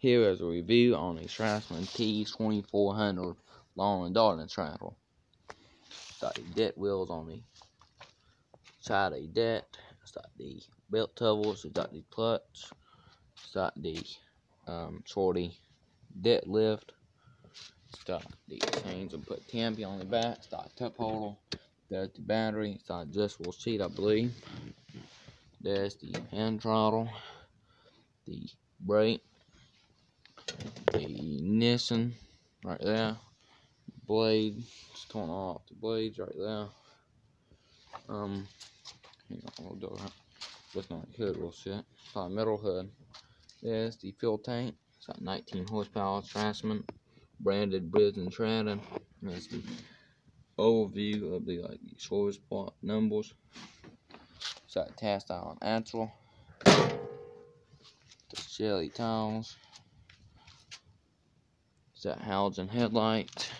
Here is a review on the Craftsman T2400 long and Darling. It's got the deck wheels on the side of the deck. It's got the belt towels. It's got the clutch. It's got the um, sorty deck lift. It's got the chains and put Tampi on the back. It's got a cup holder. There's the battery. It's got adjustable seat, I believe. There's the hand throttle. The brake Nissan right there. Blade, just torn off the blades right there. Um, hang on, we'll do it. Looking like hood real shit. It's metal hood. There's the fuel tank. It's got 19 horsepower Craftsman, branded Briggs and Stratton. That's the overview of the like the source part numbers. It's got cast iron axle. The Shelly towels. Got halogen headlight.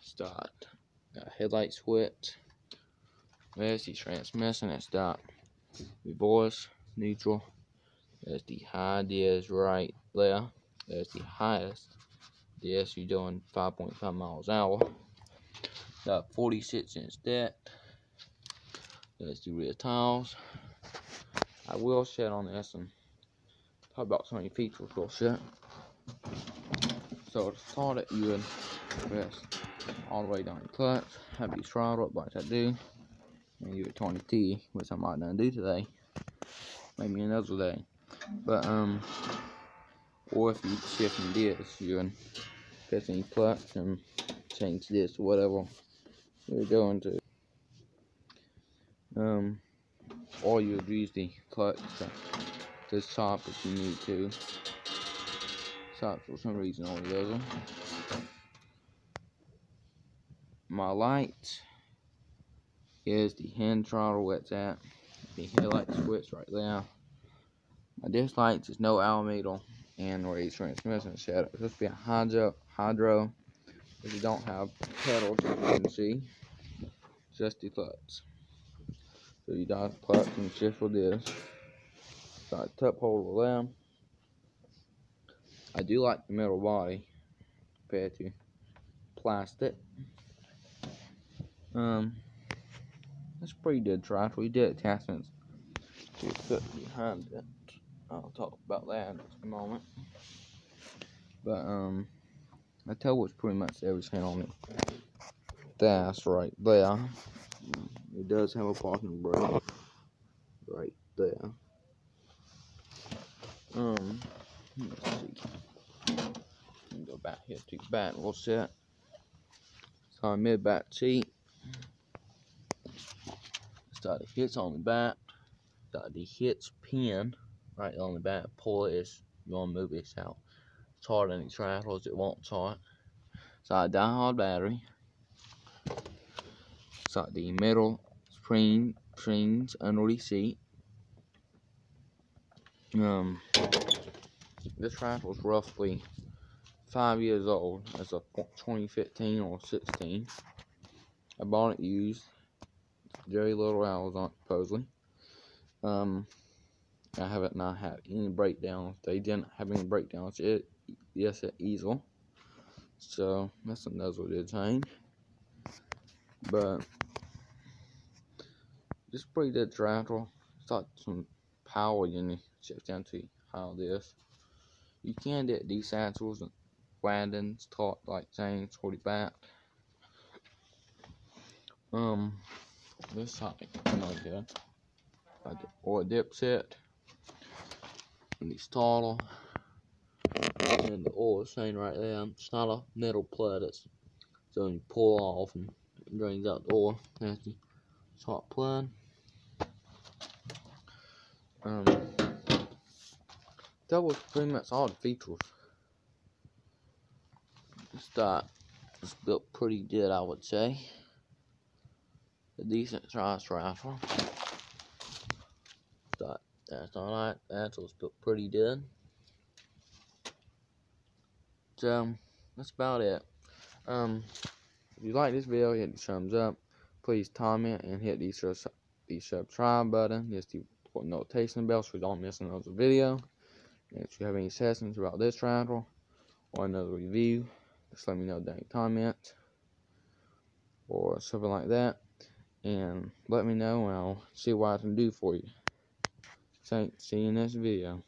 It's got headlight switch. There's the transmission. It's got reverse, neutral. There's the high DS right there. There's the highest DS. You're doing 5.5 miles an hour. Got 46 inch deck. There's the rear tiles. I will shed on this and talk about some of the features real shit. So I thought you would press all the way down the clutch, have you throttle up like I do, and you would turn the T, which I might not do today, maybe another day. But um, or if you shifting this, you would press any clutch and change this or whatever you're going to. Um, or you would use the clutch to, to stop if you need to for some reason only does them. My light is the hand throttle that's at the headlight switch right there. My disc lights is no allimeter and raised transmission supposed to be a hydro hydro if you don't have pedals you can see. Just the clutch. So you the clutch and shift with this. Got a cup holder there. I do like the metal body compared to plastic. Um, it's pretty good trash. We did attachments to put behind it. I'll talk about that in a moment. But um, I tell what's pretty much everything on it. That's right there. It does have a parking brake right there. Um, let's see go back here to bat we'll set. So mid back seat. Start the hits on the bat Got the hits pin right on the bat Pull it as you want to move this out. It's hard on the trackers, it won't start. So a die-hard battery. So the metal spring springs under the seat. Um, this rifle is roughly five years old. It's a 2015 or 16. I bought it used. Very little hours on it, supposedly. Um, I haven't not had any breakdowns. They didn't have any breakdowns. It yes, it easel. So that's another good thing. But just pretty good tractor. It's some power in it. Check down to how this. You can get these axles Brandon's taught like James 40 back. Um, this side, no good. Like the oil dip set, and the starter, and the oil chain right there. It's not a metal plug, it's so you pull off and drains out the oil. That's the short plug. Um, that was pretty much all the features stock is built pretty good, I would say. A decent sized rifle. Stock, that's alright. That's was built pretty good. So, that's about it. Um, if you like this video, hit the thumbs up. Please comment and hit the, the subscribe button. Just the notification bell so you don't miss another video. If you have any suggestions about this rifle or another review, just let me know down in comments or something like that. And let me know and I'll see what I can do for you. Thanks. See you in next video.